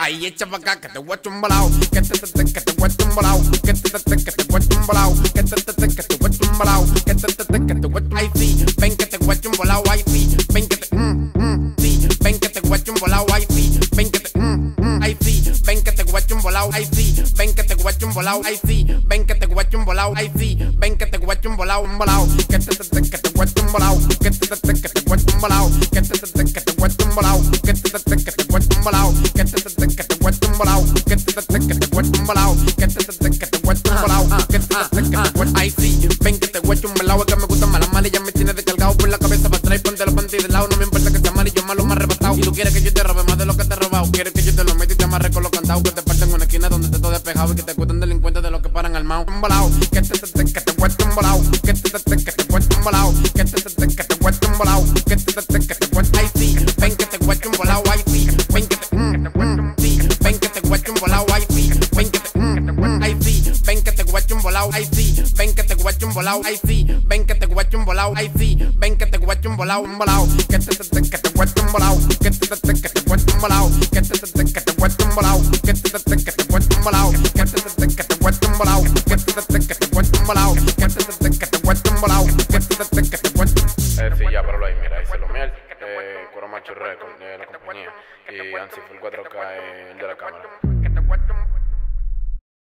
Ahí echa pa' acá te voy a chumbalao. Que te te que te voy a chumbalao. Que te te que te voy a chumbalao. Que te te que te voy a chumbalao. Que te te que te voy a Ay sí, ven que te voy a chumbalao. Ay sí, ven te mm mm sí, ven que te voy a chumbalao. Ay sí, ven que te mm mm ay sí, ven que te voy a chumbalao. Ay sí, ven que te voy a chumbalao. Ay sí, ven que te voy a chumbalao. Ay sí, ven que te voy a chumbalao. Un balao. Que te te que te voy a chumbalao. Que te te que te voy a chumbalao. Que te te que te voy a chumbalao. Que te te te que te te que te a chumbalao. Que te te que te a chumbalao. Que te te que te a chumbalao. Que te te que te voy a Ay sí, ven que te a chumbalao. Es que me gusta mala mal y ya me tiene descargado por la cabeza para atrás. Ponte los panties de lado. No me importa que sea mal y yo malo más arrebatado. Y tú quieres que yo te robe más de lo que te he robado. Quieres que yo te lo meta y te amarre con los candados. Que te parten en una esquina donde te todo despejado. Y que te cuenten delincuentes de los que paran al mao. Chumbalao. Que te te que te voy a chumbalao. Que te te que te voy a chumbalao. Que te te que te voy a chumbalao. Que te te chumbalao. Ay sí, ven que te mm mm ay sí, ven que te voy a chumbalao. Ay sí, ven que te voy a chumbalao. Ay sí, ven que te voy a chumbalao. Ay sí, ven que te chumbalao. Un balao. Que te te que te a chumbalao. Que te te que te a chumbalao. Que te te que te a chumbalao. Que te te que te a chumbalao. Que te te te que te a chumbalao. Que te te te que te a chumbalao. Que te te te que te a chumbalao. Que te te te que te Eh, sí, ya, pero ahí, mira, ahí se lo miel. Eh, Coro Macho Record de la compañía. Y Ansi Full 4K, el de la cámara. Que te voy a chumbalao.